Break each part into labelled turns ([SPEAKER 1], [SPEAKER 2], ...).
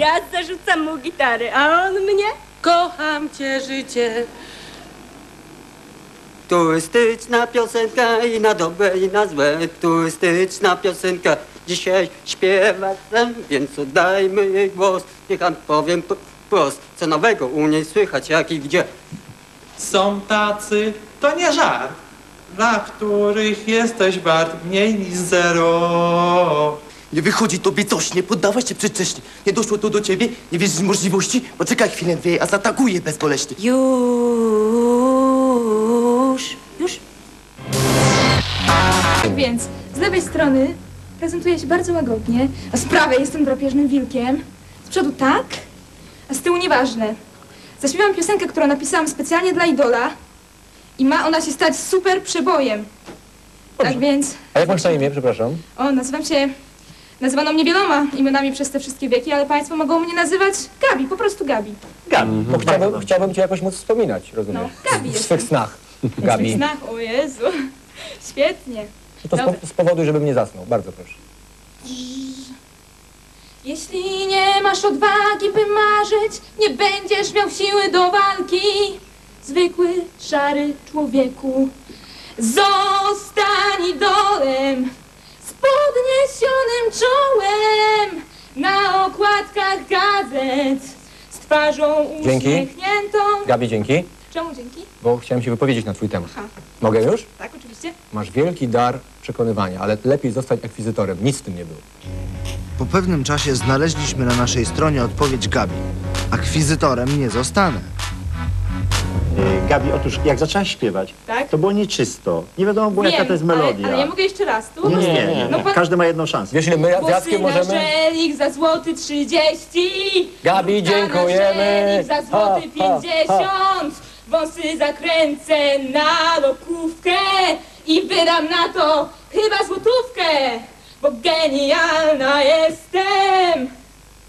[SPEAKER 1] Ja zarzucam mu gitarę, a on mnie?
[SPEAKER 2] Kocham cię życie.
[SPEAKER 3] Turystyczna piosenka i na dobre i na złe Turystyczna piosenka dzisiaj śpiewa chcę Więc oddajmy jej głos Niech nam powiem wprost Co nowego u niej słychać jak i gdzie
[SPEAKER 4] Są tacy, to nie żart, dla których jesteś wart mniej niż zero.
[SPEAKER 5] Nie wychodzi tobie coś, nie poddawaj się przedwcześnie. Nie doszło to do ciebie, nie wierzysz w możliwości? Poczekaj chwilę, dwie, a zaatakuję bezboleśnie.
[SPEAKER 2] Już. Już?
[SPEAKER 6] Tak więc, z lewej strony prezentuję się bardzo łagodnie, a z prawej jestem drapieżnym wilkiem. Z przodu tak, a z tyłu nieważne. Zaśpiewam piosenkę, którą napisałam specjalnie dla Idola i ma ona się stać super przebojem. Tak więc,
[SPEAKER 7] A jak masz na imię, przepraszam?
[SPEAKER 6] o, nazywam się... Nazywano mnie wieloma imionami przez te wszystkie wieki, ale państwo mogą mnie nazywać Gabi, po prostu Gabi.
[SPEAKER 7] Gabi. Bo chciałbym, chciałbym cię jakoś móc wspominać, rozumiesz?
[SPEAKER 6] No, Gabi
[SPEAKER 7] W
[SPEAKER 6] jestem.
[SPEAKER 7] swych snach.
[SPEAKER 6] W
[SPEAKER 7] Gabi.
[SPEAKER 6] snach, o Jezu. Świetnie.
[SPEAKER 7] To
[SPEAKER 6] Dobra.
[SPEAKER 7] spo, spowoduj, żebym nie zasnął. Bardzo proszę.
[SPEAKER 6] Jeśli nie masz odwagi, by marzyć, nie będziesz miał siły do walki. Zwykły, szary człowieku, zostań idolem z podniesionym czołem na okładkach gazet z twarzą
[SPEAKER 7] Dzięki.
[SPEAKER 6] uśmiechniętą.
[SPEAKER 7] Gabi, dzięki,
[SPEAKER 6] Czemu dzięki?
[SPEAKER 7] bo chciałem się wypowiedzieć na twój temat.
[SPEAKER 6] Aha.
[SPEAKER 7] Mogę już?
[SPEAKER 6] Tak, oczywiście.
[SPEAKER 7] Masz wielki dar przekonywania, ale lepiej zostać akwizytorem. Nic w tym nie było.
[SPEAKER 8] Po pewnym czasie znaleźliśmy na naszej stronie odpowiedź Gabi. Akwizytorem nie zostanę.
[SPEAKER 9] Gabi, otóż jak zaczęłaś śpiewać,
[SPEAKER 6] Tak?
[SPEAKER 9] to było nieczysto. Nie wiadomo było, jaka to jest melodia.
[SPEAKER 6] Ale, ale ja mogę jeszcze raz, tu?
[SPEAKER 9] Nie, nie, nie. nie.
[SPEAKER 6] No pan-
[SPEAKER 9] Każdy ma jedną szansę.
[SPEAKER 7] Wiesz, ile my z Jackiem możemy?
[SPEAKER 6] żelik za złoty 30.
[SPEAKER 7] Gabi, dziękujemy.
[SPEAKER 6] żelik za złoty
[SPEAKER 7] Ha, ha,
[SPEAKER 6] 50. Wąsy zakręcę na lokówkę i wydam na to chyba złotówkę. Bo genialna jestem,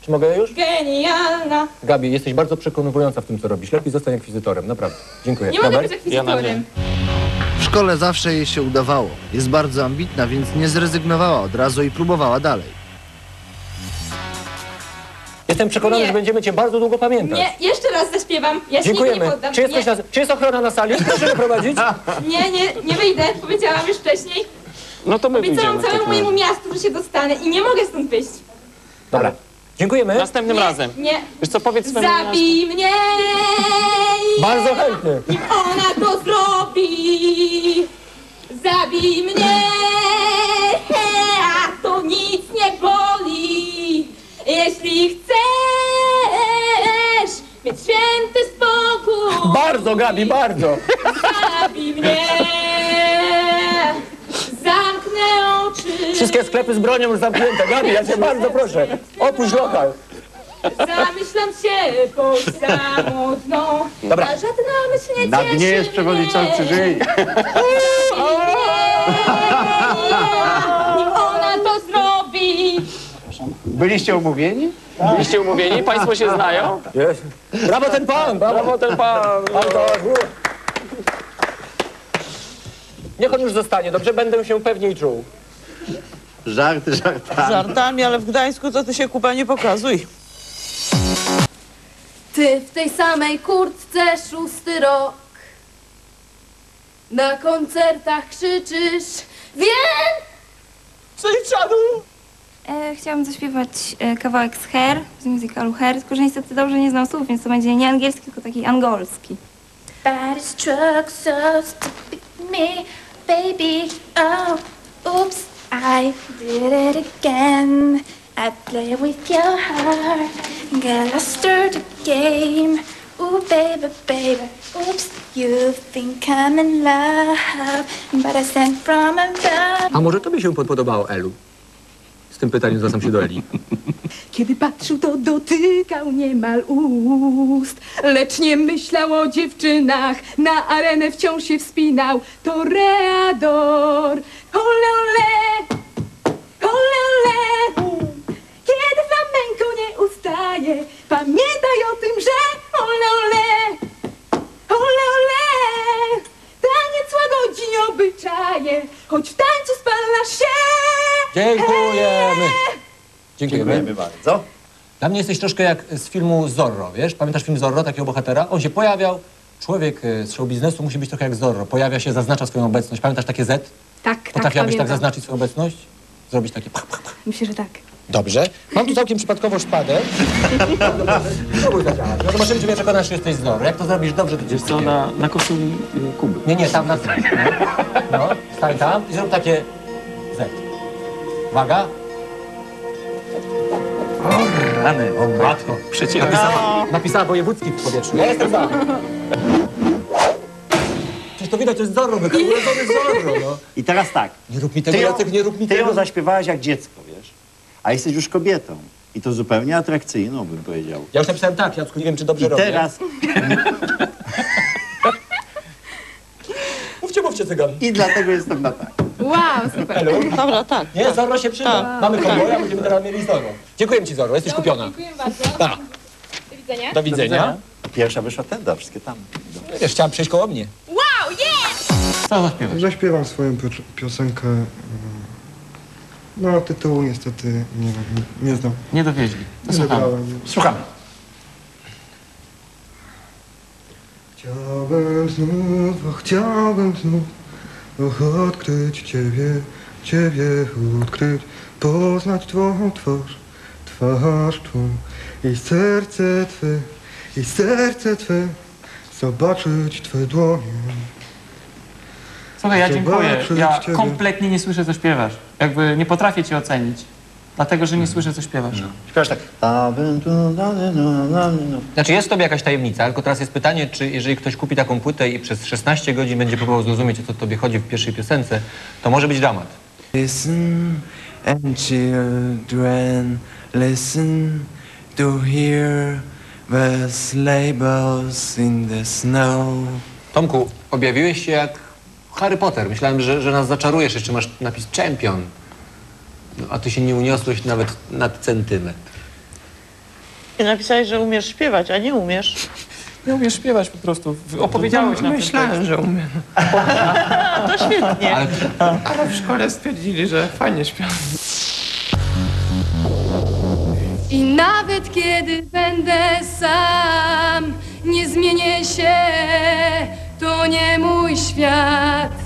[SPEAKER 7] Czy mogę już?
[SPEAKER 6] genialna.
[SPEAKER 7] Gabi, jesteś bardzo przekonująca w tym, co robisz. Lepiej zostań akwizytorem, naprawdę. Dziękuję.
[SPEAKER 6] Nie mogę być akwizytorem.
[SPEAKER 8] W szkole zawsze jej się udawało. Jest bardzo ambitna, więc nie zrezygnowała od razu i próbowała dalej.
[SPEAKER 7] Jestem przekonany,
[SPEAKER 6] Nie.
[SPEAKER 7] że będziemy cię bardzo długo pamiętać.
[SPEAKER 6] Nie, jeszcze raz zaśpiewam. Ja się nigdy nie
[SPEAKER 7] Dziękujemy.
[SPEAKER 6] poddam.
[SPEAKER 7] Czy jest,
[SPEAKER 6] nie,
[SPEAKER 7] ktoś na, czy jest ochrona na sali? Proszę wyprowadzić.
[SPEAKER 6] nie, nie, nie wyjdę. Powiedziałam już wcześniej.
[SPEAKER 10] No to my
[SPEAKER 6] Obiecałam
[SPEAKER 10] wyjdziemy w
[SPEAKER 6] całemu
[SPEAKER 10] takim
[SPEAKER 6] mojemu
[SPEAKER 10] razie.
[SPEAKER 6] miastu, że się dostanę i nie mogę stąd wyjść.
[SPEAKER 7] Dobra. Dziękujemy.
[SPEAKER 10] Następnym
[SPEAKER 6] Nie,
[SPEAKER 10] razem.
[SPEAKER 6] Nie.
[SPEAKER 10] Wiesz co, powiedz miastu.
[SPEAKER 6] Zabij mnie!
[SPEAKER 7] Bardzo chętnie.
[SPEAKER 6] Nim ona to zrobi! Zabij mnie! A to nic nie boli! Jeśli chcesz mieć święty spokój,
[SPEAKER 7] Bardzo, Gabi, bardzo.
[SPEAKER 6] zabij mnie!
[SPEAKER 7] Wszystkie sklepy z bronią już zamknięte. Gabi, ja cię bardzo proszę. Opuść lokal.
[SPEAKER 6] Zamyślam się pod samotną,
[SPEAKER 7] Dobra.
[SPEAKER 6] a żadna myśl nie
[SPEAKER 9] Na
[SPEAKER 6] cieszy
[SPEAKER 9] dnie jest przewodniczący
[SPEAKER 6] mnie.
[SPEAKER 9] jury.
[SPEAKER 6] Nim ona to zrobi,
[SPEAKER 9] Byliście umówieni?
[SPEAKER 10] Byliście umówieni? Państwo się znają?
[SPEAKER 7] Jest. Brawo ten pan, brawo.
[SPEAKER 10] Brawo ten pan.
[SPEAKER 7] Bardzo. Niech on już zostanie, dobrze? Będę się pewniej czuł.
[SPEAKER 9] Żarty, żartami.
[SPEAKER 2] Żartami, ale w Gdańsku to ty się Kuba nie pokazuj.
[SPEAKER 1] Ty w tej samej kurtce szósty rok Na koncertach krzyczysz Wiem!
[SPEAKER 11] E, chciałam zaśpiewać e, kawałek z Hair, z musicalu Hair, tylko że niestety dobrze nie znam słów, więc to będzie nie angielski, tylko taki angolski.
[SPEAKER 1] Body struck so stupid me, baby. Oh, oops, I did it again. I play with your heart, girl. I stirred the game. Ooh, baby, baby. Oops, you think I'm in love, but I sent from above.
[SPEAKER 7] A może tobie się podobało, Elu? Z tym pytaniem zwracam się do Eli.
[SPEAKER 6] Kiedy patrzył, to dotykał niemal ust, lecz nie myślał o dziewczynach. Na arenę wciąż się wspinał. To Reador. Ole, ole, ole, choć w tańcu spala się.
[SPEAKER 7] Dziękujemy. Dziękujemy.
[SPEAKER 9] Dziękujemy bardzo.
[SPEAKER 7] Dla mnie jesteś troszkę jak z filmu Zorro, wiesz? Pamiętasz film Zorro, takiego bohatera? On się pojawiał, człowiek e, z show biznesu musi być trochę jak Zorro. Pojawia się, zaznacza swoją obecność. Pamiętasz takie Z?
[SPEAKER 6] Tak, tak,
[SPEAKER 7] Potrafiłabyś tak
[SPEAKER 6] pamiętam.
[SPEAKER 7] zaznaczyć swoją obecność? Zrobić takie... pach, pach, pach.
[SPEAKER 6] Myślę, że tak.
[SPEAKER 7] Dobrze. Mam tu całkiem przypadkowo szpadę. Spróbuj zadziałać. No zobaczymy, czy mnie przekonasz, że jesteś Zorro. Jak to zrobisz dobrze, to
[SPEAKER 10] Wiesz co, na, na kostum y, Kuby.
[SPEAKER 7] Nie, nie, tam na stronie. No, stań tam i zrób takie Z. Uwaga.
[SPEAKER 10] Rany.
[SPEAKER 7] O, matko.
[SPEAKER 10] Przecież
[SPEAKER 7] Napisała, napisała wojewódzki w powietrzu. Ja jestem za. Przecież to widać, to jest Zorro. Urodzony Zorro, no.
[SPEAKER 9] I teraz tak.
[SPEAKER 7] Nie rób mi tego, Jacek, nie rób mi
[SPEAKER 9] ty
[SPEAKER 7] tego.
[SPEAKER 9] ją zaśpiewałaś jak dziecko? A jesteś już kobietą. I to zupełnie atrakcyjną, bym powiedział.
[SPEAKER 7] Ja już napisałem tak, Jacku, nie wiem, czy dobrze
[SPEAKER 9] I
[SPEAKER 7] robię.
[SPEAKER 9] teraz,
[SPEAKER 7] Mówcie, mówcie, cygan.
[SPEAKER 9] i dlatego jestem na tak.
[SPEAKER 6] Wow, super.
[SPEAKER 2] Dobra, tak.
[SPEAKER 7] Nie, Zorro się przyda.
[SPEAKER 2] Tak.
[SPEAKER 7] Mamy konwoja, będziemy teraz mieli Zorro. Dziękuję ci, Zorro, jesteś kupiona.
[SPEAKER 6] Dziękuję bardzo.
[SPEAKER 7] Tak.
[SPEAKER 6] Do widzenia.
[SPEAKER 7] Do widzenia.
[SPEAKER 9] Pierwsza wyszła tenda, wszystkie tam.
[SPEAKER 7] Wiesz, chciałam przejść koło mnie.
[SPEAKER 10] co zaśpiewasz?
[SPEAKER 12] Zaśpiewam swoją pio- piosenkę. e, No, tytułu niestety nie, nie, nie znam.
[SPEAKER 10] Nie dowieźli.
[SPEAKER 12] Nie
[SPEAKER 10] Słuchamy.
[SPEAKER 12] wybrałem.
[SPEAKER 10] Słuchamy.
[SPEAKER 12] Chciałbym znów, o, chciałbym znów och, odkryć Ciebie, Ciebie odkryć, poznać Twą twarz, twarz Twą i serce Twe, i serce Twe, zobaczyć Twe dłonie.
[SPEAKER 10] Słuchaj, ja dziękuję. Ja kompletnie nie słyszę, co śpiewasz. Jakby nie potrafię cię ocenić. Dlatego, że nie słyszę, co śpiewasz.
[SPEAKER 9] Śpiewasz tak.
[SPEAKER 7] Znaczy jest w tobie jakaś tajemnica, tylko teraz jest pytanie, czy jeżeli ktoś kupi taką płytę i przez 16 godzin będzie próbował zrozumieć, o co tobie chodzi w pierwszej piosence, to może być dramat.
[SPEAKER 13] Listen and children listen to hear the sleigh bells in the snow.
[SPEAKER 7] Tomku, objawiłeś się jak Harry Potter. Myślałem, że, że nas zaczarujesz, jeszcze masz napis Champion. No, a ty się nie uniosłeś nawet nad centymetr.
[SPEAKER 2] I napisałeś, że umiesz śpiewać, a nie umiesz.
[SPEAKER 10] Nie umiesz śpiewać po prostu. Opowiedziałeś nam ten
[SPEAKER 13] Myślałem, że umiem.
[SPEAKER 2] To świetnie.
[SPEAKER 7] Ale
[SPEAKER 13] Ale w szkole stwierdzili, że fajnie śpiewam.
[SPEAKER 6] I nawet kiedy będę sam, nie zmienię się, to nie mój świat.